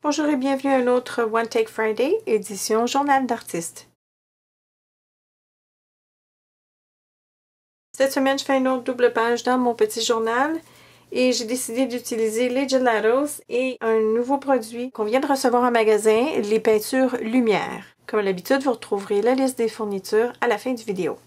Bonjour et bienvenue à un autre One Take Friday, édition Journal d'artiste. Cette semaine, je fais une autre double page dans mon petit journal et j'ai décidé d'utiliser les gelatos et un nouveau produit qu'on vient de recevoir en magasin, les peintures Lumière. Comme l'habitude, vous retrouverez la liste des fournitures à la fin du vidéo.